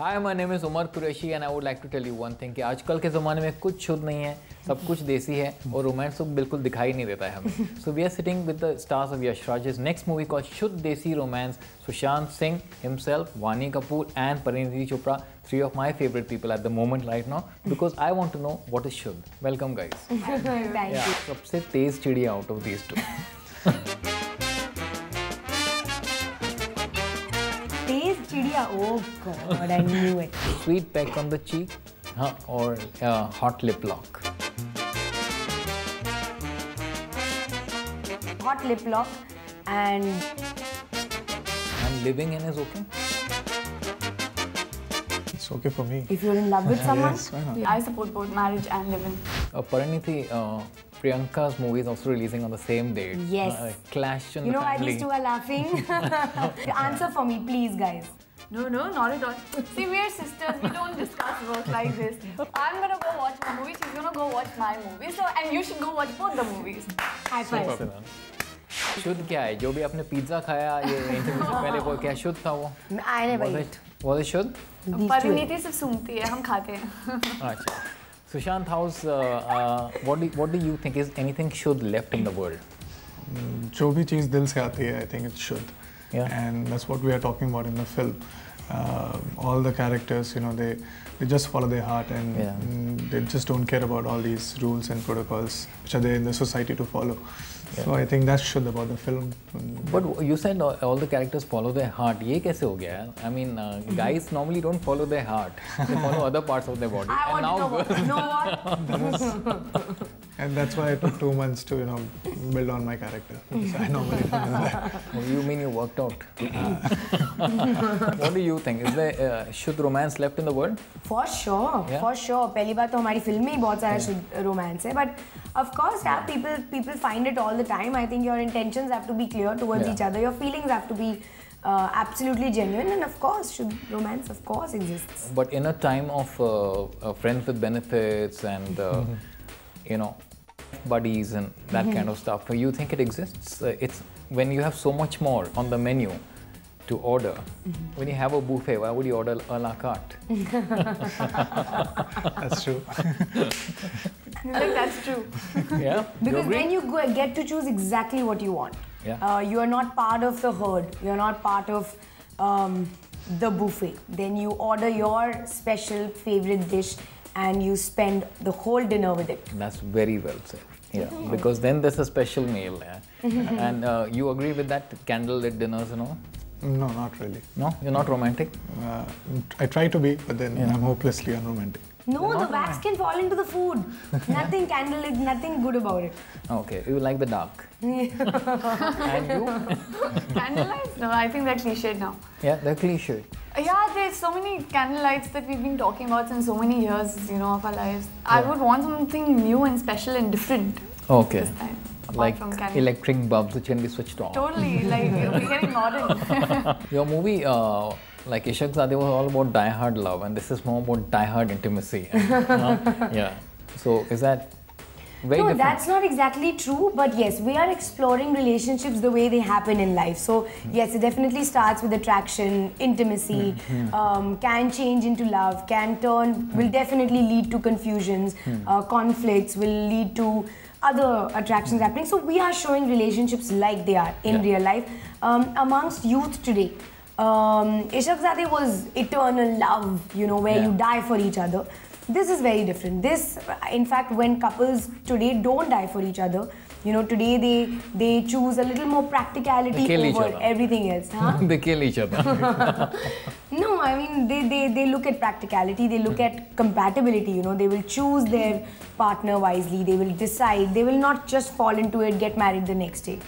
Hi my name is Umar Qureshi and I would like to tell you one thing कि आजकल के ज़माने में कुछ शुद्ध नहीं है सब कुछ देसी है और रोमांस तो बिल्कुल दिखाई नहीं देता है हमें। So we are sitting with the stars of Yash Raj next movie call Shuddh Desi Romance Sushant Singh himself Vaani Kapoor and Parineeti Chopra three of my favorite people at the moment right now because I want to know what is शुद्ध. Welcome guys. Thank yeah, सबसे तेज चिड़िया out of these two. Taste. Oh God, I knew it. sweet peck on the cheek huh, or uh, hot lip lock Hot lip lock and and living in is okay It's okay for me. if you're in love with someone, Yes, why not? I support both marriage and living. Uh, Parineeti, uh, Priyanka's movie is also releasing on the same date. Yes. Uh, clash in the. you the know why these two are laughing? Answer for me, please, guys. No, no, not at all. See, we're sisters. We don't discuss work like this. I'm gonna go watch my movie. She's gonna go watch my movie. So, and you should go watch both the movies. High five. शुद्ध क्या है जो भी आपने pizza खाया ये interview से पहले वो क्या शुद्ध था वो I never was eat. it was it शुद्ध These two. परिणीति सिर्फ सूंघती है हम खाते हैं अच्छा Sushant house what do what do you think is anything शुद्ध left in the world जो भी चीज़ दिल से आती है I think it's should Yeah. and that's what we are talking about in the film uh, all the characters you know they they just follow their heart and Yeah. mm, they just don't care about all these rules and protocols which are there in the society to follow so i think that's should about the film Mm, But you said all all the characters follow their heart. ये कैसे हो गया? I mean, uh, guys normally don't follow their heart. They follow other parts of their body. I want and to know, girls- what- know what? and that's why it took two months to you know build on my character because i normally don't do that Oh, you mean you worked out? what do you think? Is there uh, शुद्ध romance left in the world? For sure, Yeah. for sure. पहली बात तो हमारी film में ही बहुत सारा शुद्ध romance है but of course yeah, people people find it all the time. I think your intentions have to be clear towards Yeah. each other. Your feelings have to be uh, absolutely genuine and of course should romance of course exists. But in a time of uh, uh, friends with benefits and uh, you know buddies and that kind of stuff, you think it exists? Uh, it's when you have so much more on the menu to order. When you have a buffet, why would you order a la carte? that's true He's like, that's true. yeah. Because agree? then you go, get to choose exactly what you want. Yeah. Uh, you are not part of the herd. You are not part of um, the buffet. Then you order your special favorite dish and you spend the whole dinner with it. That's very well said. Yeah, because then there's a special meal. Yeah. and uh, you agree with that candlelit dinners and all? no not really No, you're not romantic. uh, i try to be but then i'm hopelessly unromantic No, the wax can fall into the food. nothing candlelit, nothing good about it. Okay, you like the dark. and you? Candlelights? No, I think they're cliched now. Yeah, they're cliche. Yeah, there's so many candlelights that we've been talking about since so many years, you know, of our lives. I would want something new and special and different Okay. this time. Like electric bulbs which can be switched on. Totally, like we're getting modern. Your movie, uh, like Ishaqzaade, was all about die-hard love, and this is more about die-hard intimacy. and, uh, yeah. So is that very no, different? that's not exactly true. But yes, we are exploring relationships the way they happen in life. So yes, it definitely starts with attraction, intimacy, um, can change into love, can turn, will definitely lead to confusions, uh, conflicts, will lead to other attractions happening. So we are showing relationships like they are in Yeah. real life um, amongst youth today. Um, Ishaqzaade was eternal love, you know, where Yeah. you die for each other. This is very different. This, in fact, when couples today don't die for each other, you know, today they they choose a little more practicality over everything else. Huh? they kill each other. no, I mean they, they they look at practicality. They look at compatibility. You know, they will choose their partner wisely. They will decide. They will not just fall into it, get married the next day.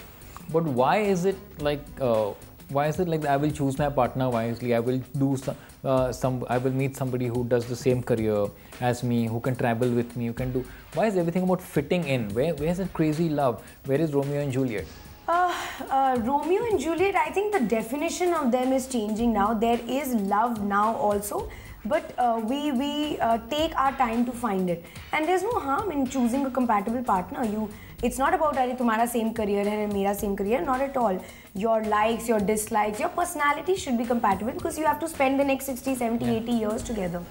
But why is it like? Uh, why is it like I will choose my partner wisely? I will do some. Uh, some. I will meet somebody who does the same career as me, who can travel with me, who can do. Why is everything about fitting in? Where Where's that crazy love? Where is Romeo and Juliet? Uh, uh, Romeo and Juliet, I think the definition of them is changing now. There is love now also but uh, we we uh, take our time to find it. And there's no harm in choosing a compatible partner. You it's not about are tumhara same career hai mera same career. Not at all. Your likes your dislikes your personality should be compatible because you have to spend the next 60 70 yeah. 80 years together.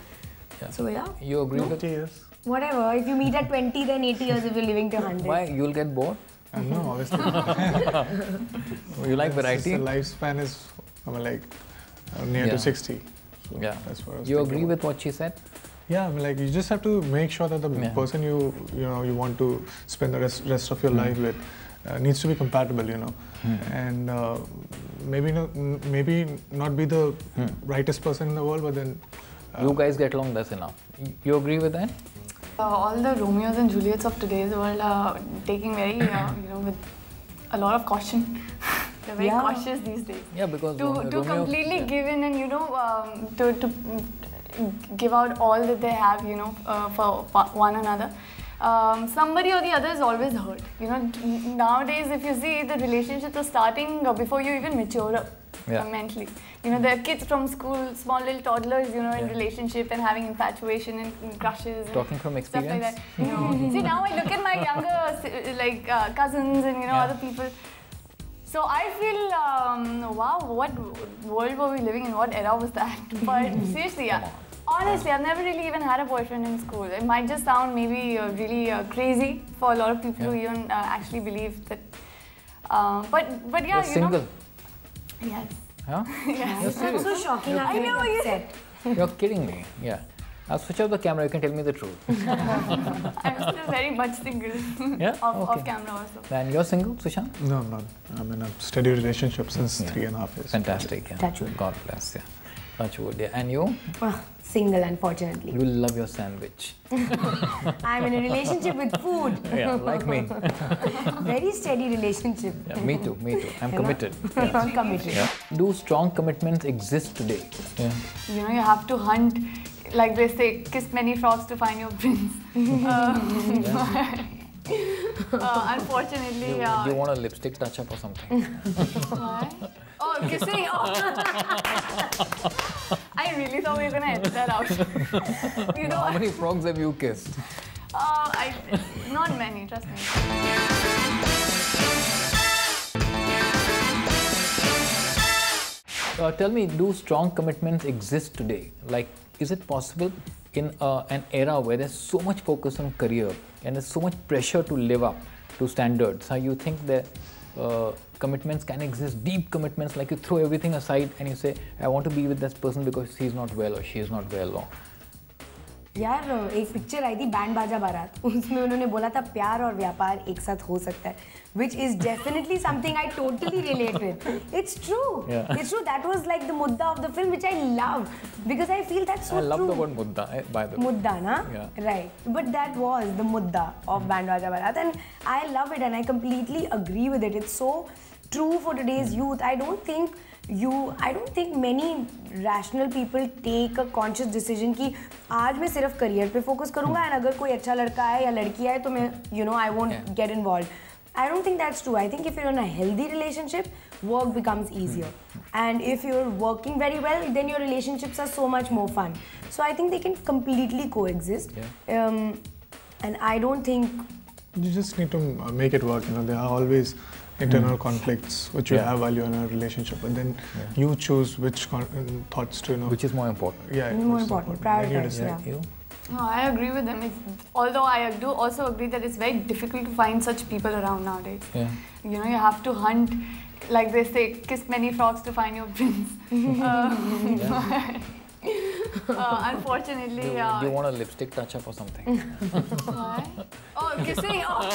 Yeah. so yeah. You agree no? years. Whatever. If you meet at 20 then 80 years if you're living to 100 why? You'll get bored? Uh, no obviously you like variety the lifespan is i'm like uh, near yeah. to 60 so Yeah. That's what I was You agree about. with what she said? Yeah, I mean, like you just have to make sure that the Yeah. person you you know you want to spend the rest, rest of your Hmm. life with uh, needs to be compatible, you know, and uh, maybe no, maybe not be the Hmm. rightest person in the world, but then uh, You guys get along, that's enough. You agree with that? Uh, all the Romeos and Juliets of today's world are taking very, uh, you know, with a lot of caution. They're very Yeah. cautious these days. Yeah, because to, Romeo- to completely yeah. give in and you know um, to, to give out all that they have you know uh, for one another um, somebody or the other is always hurt you know nowadays if you see the relationships are starting uh, before you even mature up Yeah. uh, mentally you know there are kids from school small little toddlers you know in Yeah. relationship and having infatuation and, and crushes and Talking from stuff like experience? that you know see now I look at my younger like uh, cousins and you know Yeah. other people so I feel, um, wow, what world were we living in? What era was that? But seriously, yeah. Honestly, I've never really even had a boyfriend in school. It might just sound maybe uh, really uh, crazy for a lot of people who even uh, actually believe that. Uh, but but yeah, You're you single. know. Yes. Huh? That's so shocking. I'm I know, you- upset. You're kidding me. Yeah. I'll switch off the camera. You can tell me the truth. I'm still very much single. Yeah? off, Okay. off camera also. And you're single, Sushant? no, I'm not. I'm in a steady relationship since Yeah. three and a half years. Fantastic. Yeah. Touch wood. God bless. Yeah. Touch wood. Yeah. And you? Ah, Single, unfortunately. You love your sandwich. I'm in a relationship with food. Yeah, like me. Very steady relationship. Yeah, me too. Me too. I'm You know? committed. I'm committed. Yeah. Do strong commitments exist today? Yeah. You know, you have to hunt, like they say, kiss many frogs to find your prince. Uh, uh, unfortunately, Do, uh, do you want a lipstick touch up or something? Why? Oh, kissing. Oh. I really thought we were gonna edit that out. you know, How many frogs have you kissed? uh, I, not many. Trust me. Uh, tell me, do strong commitments exist today? Like, is it possible in uh, an era where there's so much focus on career and there's so much pressure to live up to standards? How you think that uh, commitments can exist, deep commitments, like you throw everything aside and you say, I want to be with this person because he's not well or she is not well or यार एक picture आई थी band Baaja बारात। उसमें उन्होंने बोला था प्यार और व्यापार एक साथ हो सकता है which is definitely something I totally related it's true it's true that was like the मुद्दा of the film which I love because I feel that's so true I love the word मुद्दा by the मुद्दा ना right but that was the मुद्दा of Band Baaja Baaraat and I love it and I completely agree with it it's so true for today's youth I don't think you I don't think many rational people take a conscious decision कि आज मैं सिर्फ़ career पे focus करूँगा hmm. And अगर कोई अच्छा लड़का है या लड़की है तो मैं you know I won't get involve I don't think that's true I think if you're in a healthy relationship work becomes easier and if you are working very well then your relationships are so much more fun so I think they can completely coexist and I don't think You just need to make it work. You know, there are always internal conflicts which you Yeah. have while you're in a relationship, but then Yeah. you choose which con- uh, thoughts to you know. Which is more important. yeah, More what's important, Then you prioritize, decide. Yeah. You? No, I agree with them. It's, although I do also agree that it's very difficult to find such people around nowadays. Yeah. You know, you have to hunt, like they say, kiss many frogs to find your prince. Uh, uh, unfortunately, Do, uh, do you want a lipstick touch up or something? Why? Oh, kissing. Oh.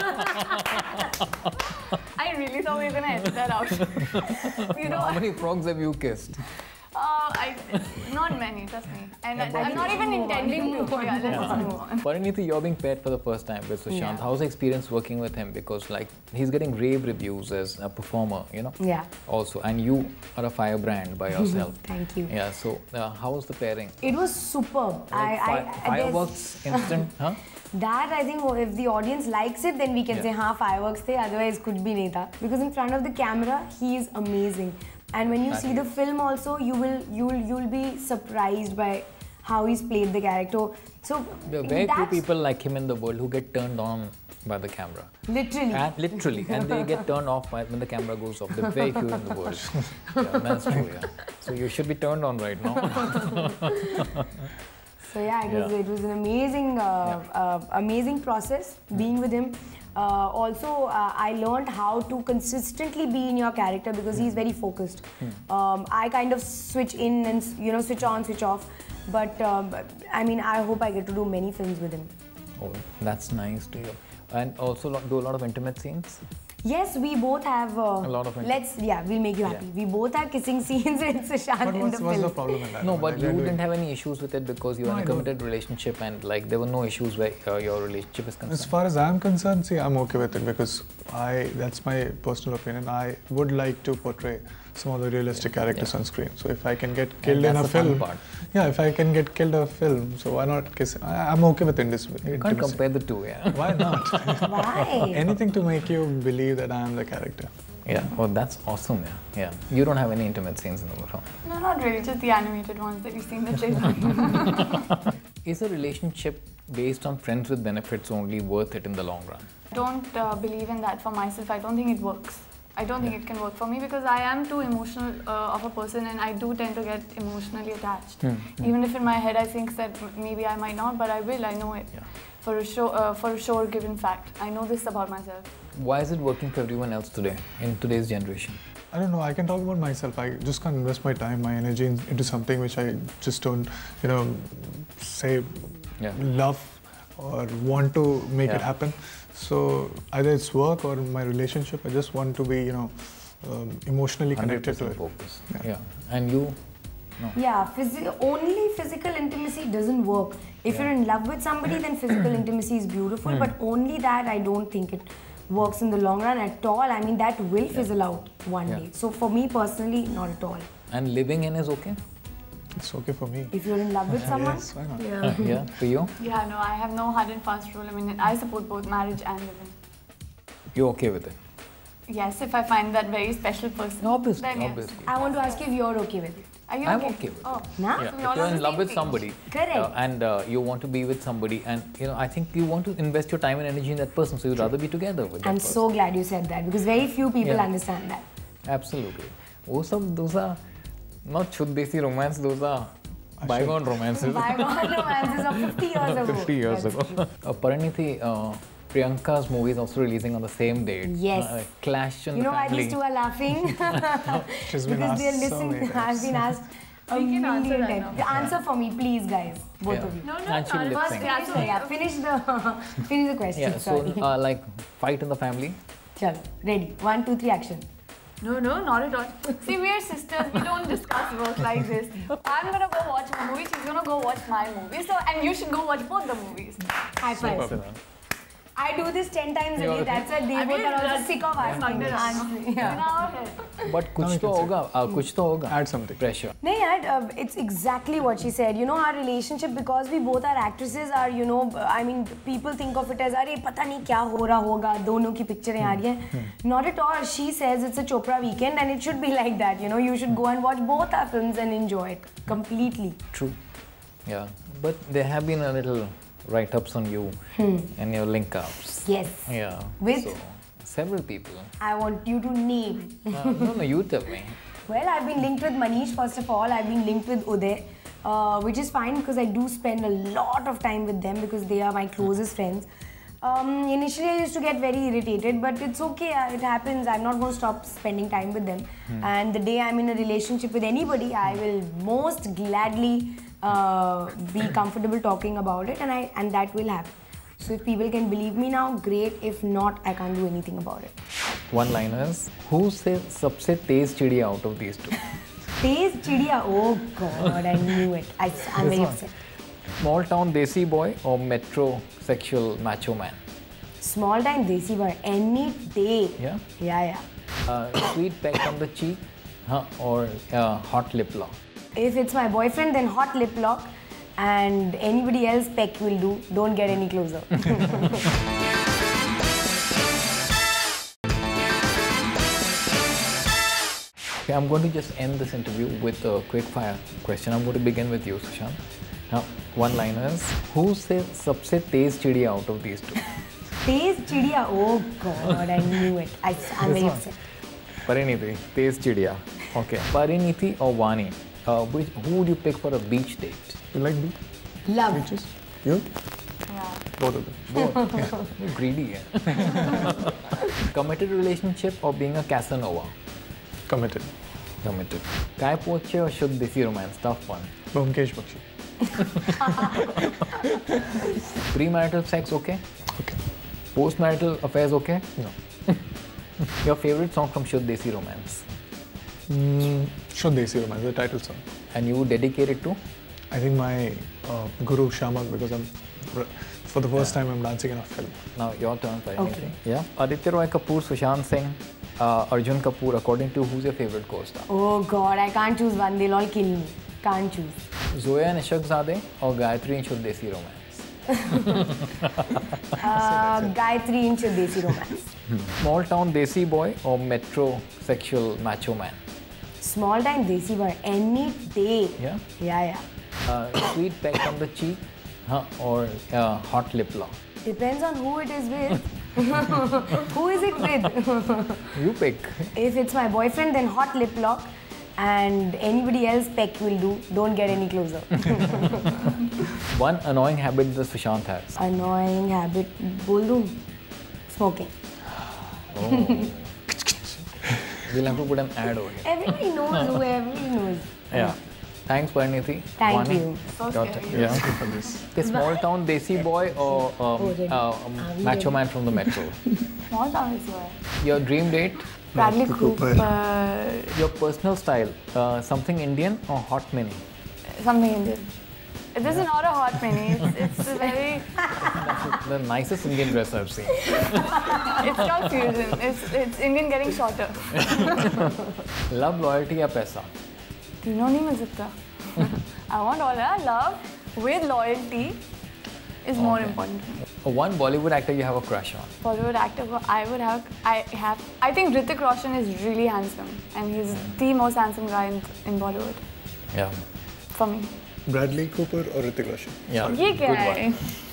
I really thought we were gonna edit that out. you know, How many frogs have you kissed? Uh, I, not many, trust me. And yeah, I, am not even intending to. Move yeah, let's yeah. move on. Parineeti, you're being paired for the first time with Sushant. Yeah. How's the experience working with him? Because like he's getting rave reviews as a performer, you know. Yeah. Also, and you are a firebrand by yourself. Thank you. Yeah. So, uh, how was the pairing? It was superb. Like I, fi I, fireworks instant, huh? That I think if the audience likes it, then we can yeah. say, "Ha, fireworks the." Otherwise, could be nahi. Because in front of the camera, he is amazing. And when you That see he the film also, you will you will you will be surprised by how he's played the character. So There are very few people like him in the world who get turned on by the camera. literally. And literally, and they get turned off by, when the camera goes off. There are very few in the world. Yeah, that's true. Yeah. So you should be turned on right now. So yeah, it was Yeah. it was an amazing uh, uh, amazing process being with him. Uh, also, uh, I learned how to consistently be in your character because he's very focused. Um, I kind of switch in and you know switch on, switch off. But um, I mean, I hope I get to do many films with him. Oh, that's nice to hear. And also do a lot of intimate scenes. Yes, we both have. Uh, A lot of it. Let's yeah, we'll make you Yeah. happy. We both have kissing scenes with Sushant But in what's, the what's the film. problem in that? No, but Like, you they're didn't have any issues with it because you were No, in a I don't. committed relationship and like there were no issues where uh, your relationship is concerned. As far as I'm concerned, see, I'm okay with it because I that's my personal opinion. I would like to portray some of the realistic characters Yeah. on screen. So if I can get killed in a film, part. yeah, if I can get killed in a film, so why not kiss? I, I'm okay with indis- You can't compare the two, yeah. Why not? Why? Anything to make you believe that I am the character. Yeah, well, that's awesome, yeah. Yeah. You don't have any intimate scenes in the film. No, not really, just the animated ones that you see in the trailer. Is a relationship based on friends with benefits only worth it in the long run? don't uh, believe in that for myself. I don't think it works. I don't think it can work for me because I am too emotional uh, of a person and I do tend to get emotionally attached. Even if in my head I think that maybe I might not, but I will. I know it Yeah. for a sure, uh, for a sure given fact. I know this about myself. Why is it working for everyone else today, in today's generation? I don't know. I can talk about myself. I just can't invest my time, my energy in, into something which I just don't, you know, say Yeah. love or want to make it happen. So either it's work or my relationship. I just want to be, you know, um, emotionally connected to 100% it. focus. Yeah. Yeah. And you? No. Yeah, physi- only physical intimacy doesn't work. If Yeah. you're in love with somebody, then physical intimacy is beautiful, Hmm. but only that I don't think it works in the long run at all. I mean, that will fizzle out one Yeah. day. So for me personally, not at all. And living in is okay? It's okay for me. If you're in love with someone? Yes, why not? Yeah. Uh, yeah, for you? Yeah, no, I have no hard and fast rule. I mean, I support both marriage and living. You're okay with it? Yes, if I find that very special person. No, obviously. Then yes. obviously. I want to ask you if you're okay with it. Are you I'm okay, with oh. it. Nah? Yeah. So if you're in love with somebody, Correct. Uh, and uh, you want to be with somebody, and you know, I think you want to invest your time and energy in that person, so you'd rather be together with. them. I'm person. so glad you said that because very few people yeah. understand that. Absolutely. Those are those are not Shuddh Desi romance, those are bygone romances. bygone romances of 50 years ago. 50 years ago. Uh, Parineeti, uh, Priyanka's movie is also releasing on the same date. Yes. Uh, clash and You know why these two are laughing? She's been because they're listening. So I've been asked. A we can answer that now. Answer for me, please, guys. Both yeah. of you. No, no, no. First, finish, the, yeah, finish the finish the question. Yeah, so uh, like fight in the family. Chal, ready. One, two, three, action. No, no, not at all. See, we are sisters. We don't discuss work like this. I'm gonna go watch a movie. She's gonna go watch my movie. So, and you should go watch both the movies. High five. I do this ten times a day. That's why they I both mean, are also sick of asking. In Yeah. But कुछ तो होगा uh, कुछ तो होगा Add something. pressure yeah, uh, it's exactly what she said. You know, our relationship, because we both are actresses, are, you know, I mean, people think of it as, अरे पता नहीं क्या हो रहा होगा दोनों की पिक्चरें आ रही हैं Not at all. She says it's a Chopra weekend and it should be like that. You know, you should go and watch both our films and enjoy it completely. true yeah but there have been a little write-ups on you and your link-ups Yes. yeah With? so, several people I want you to name. uh, no no you tell me Well, I've been linked with Maneesh first of all. I've been linked with Uday, uh, which is fine because I do spend a lot of time with them because they are my closest friends. Um, initially, I used to get very irritated, but it's okay. uh, It happens. I'm not going to stop spending time with them. And the day I'm in a relationship with anybody, I will most gladly uh, be comfortable talking about it, and I and that will happen. So if people can believe me now, great. If not, I can't do anything about it. one liners who से सबसे तेज चिड़िया out of these two Teज Chidiya. Oh God, I knew it. I, I'm very one. upset. small town desi boy or metro sexual macho man Small time Desi boy, any day. yeah Yeah, yeah. uh, sweet peck on the cheek huh, or uh, hot lip lock If it's my boyfriend, then hot lip lock. And anybody else, peck will do. Don't get any closer. okay, I'm going to just end this interview with a quick fire question. I'm going to begin with you, Sushant. Now, one line is, who says सबसे तेज चिड़िया out of these two? तेज चिड़िया? Oh God, I knew it. I, I'm this very upset. Parineeti, तेज चिड़िया. Okay. Parineeti or Vaani? Uh, which, who would you pick for a beach date? You like beach? Love. beaches? You? Yeah. Both of them. Both. You're greedy. Yeah. Committed relationship or being a Casanova? Committed. Committed. Kai Po Che or Shuddh Desi romance? Tough one. Byomkesh Bakshy. Premarital sex okay? Okay. Postmarital affairs okay? No. Your favorite song from Shuddh Desi romance? Mm, Shuddh Desi Romance, the title song. And you would dedicate it to? I think my uh, guru Shiamak because I'm for the first time I'm dancing in a film. Now your turn, Parineeti. Okay. Yeah. Aditya Roy Kapoor, Sushant Singh, uh, Arjun Kapoor. According to who's your favorite co-star? Oh God, I can't choose one. They'll all kill me. Can't choose. Zoya and Ishaqzaade or Gayatri in Shuddh Desi romance? Uh, Gayatri in Desi romance. Small town Desi boy or metro sexual macho man? small time desi bhai any day. Yeah? Yeah, yeah. Uh, sweet peck on the cheek huh? or uh, hot lip lock? Depends on who it is with. who is it with? you pick. If it's my boyfriend, then hot lip lock. And anybody else, peck will do. Don't get any closer. One annoying habit that Sushant has. Annoying habit, bolum. Smoking. Oh. We'll have to put an ad over here. Everybody knows who everybody knows. Yeah. Thanks, Pariniti. Thank Vani, you. So your scary. Yeah. For this. Okay, small town Desi boy or um, ready. uh, um, macho ready? man from the metro? Small town is where. Your dream date? Bradley Cooper. Cooper. Your personal style? Uh, something Indian or hot mini? Something Indian. This is not a hot mini. It's, it's a very. The nicest Indian dress I've seen. it's not fusion. It's, it's Indian getting shorter. love, loyalty, or paisa? तीनों नहीं मिल I want all that love with loyalty is more important. One Bollywood actor you have a crush on? Bollywood actor who I would have, I have, I think Hrithik Roshan is really handsome and he's hmm. the most handsome guy in, in Bollywood. Yeah. For me. Bradley Cooper or Hrithik Roshan? Yeah. Ye kya Good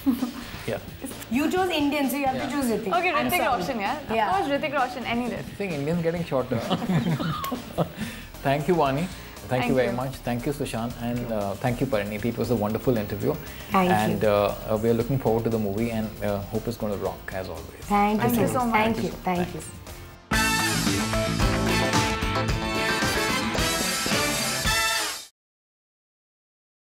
one. yeah. You chose Indian, so you have yeah. to choose Hrithik. Okay, Hrithik Roshan, yeah. yeah. Of course, Hrithik Roshan, any day. I think Indian's getting shorter. Thank you, Vaani. Thank, thank, you very you. much. Thank you, Sushant, and uh, thank you, Parineeti. It was a wonderful interview. Thank and, you. And uh, uh, we are looking forward to the movie and uh, hope it's going to rock as always. Thank, thank you, you so much. Thank you. Thank you.